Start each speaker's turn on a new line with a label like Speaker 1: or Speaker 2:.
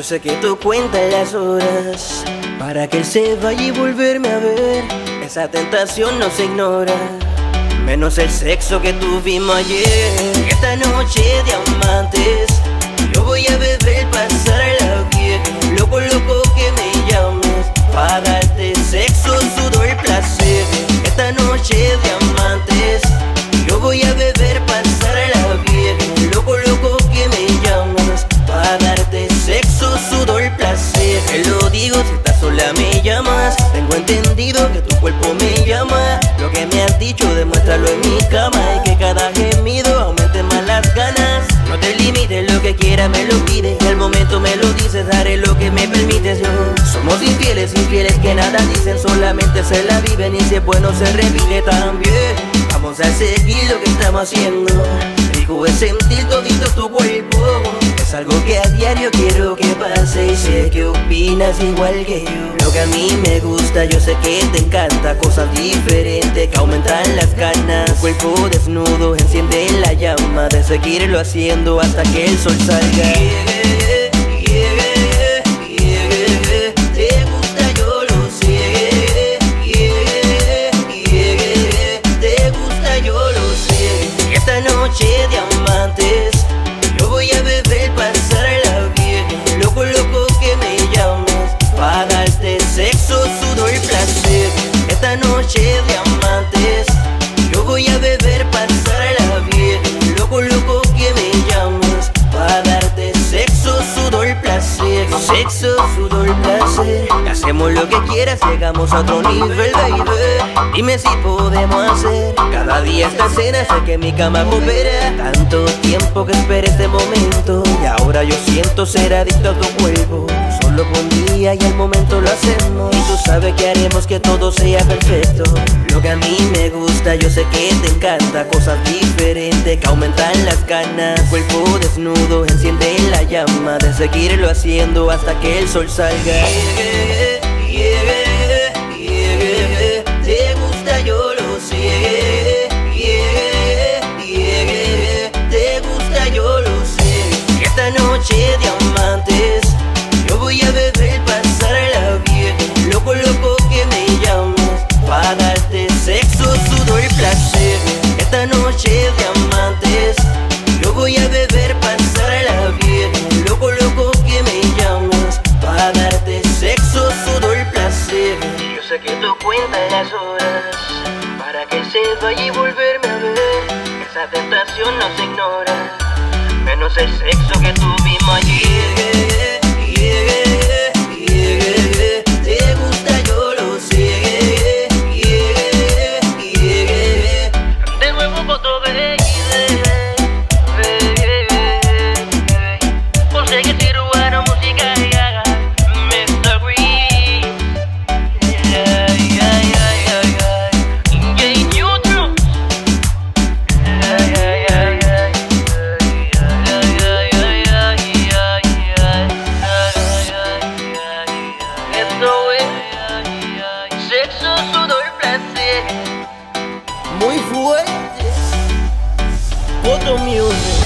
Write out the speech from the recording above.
Speaker 1: Yo sé que tú cuentas las horas para que él se vaya y volverme a ver. Esa tentación no se ignora, menos el sexo que tuvimos ayer. Esta noche de amantes, yo voy a beber, pasar la bien. Loco, loco que me sola me llamas. Tengo entendido que tu cuerpo me llama. Lo que me has dicho, demuéstralo en mi cama. Y que cada gemido aumente más las ganas. No te limites, lo que quieras me lo pides. Y al momento me lo dices, haré lo que me permites yo. Somos infieles, infieles que nada dicen, solamente se la viven. Y si es bueno, se repite también. Vamos a seguir lo que estamos haciendo. Rico es sentir todito tu cuerpo. Es algo que a diario quiero que pase y sé que opinas igual que yo. Lo que a mí me gusta, yo sé que te encanta. Cosas diferentes que aumentan las ganas. Cuerpo desnudo enciende la llama de seguirlo haciendo hasta que el sol salga. Hacemos lo que quieras, llegamos a otro nivel, baby. Dime si podemos hacer cada día esta escena, sé que mi cama coopera. Tanto tiempo que esperé este momento, y ahora yo siento ser adicto a tu cuerpo. Día y al momento lo hacemos. Y tú sabes que haremos que todo sea perfecto. Lo que a mí me gusta, yo sé que te encanta. Cosas diferentes que aumentan las ganas. Cuerpo desnudo enciende la llama de seguirlo haciendo hasta que el sol salga. Horas, para que se vaya y volverme a ver. Esa tentación no se ignora, menos el sexo que tuvimos ayer. with music.